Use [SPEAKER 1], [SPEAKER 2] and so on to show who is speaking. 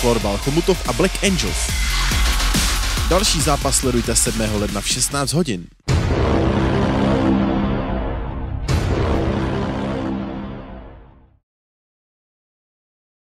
[SPEAKER 1] Florbal Chomutov a Black Angels. Další zápas sledujte 7. ledna v 16 hodin.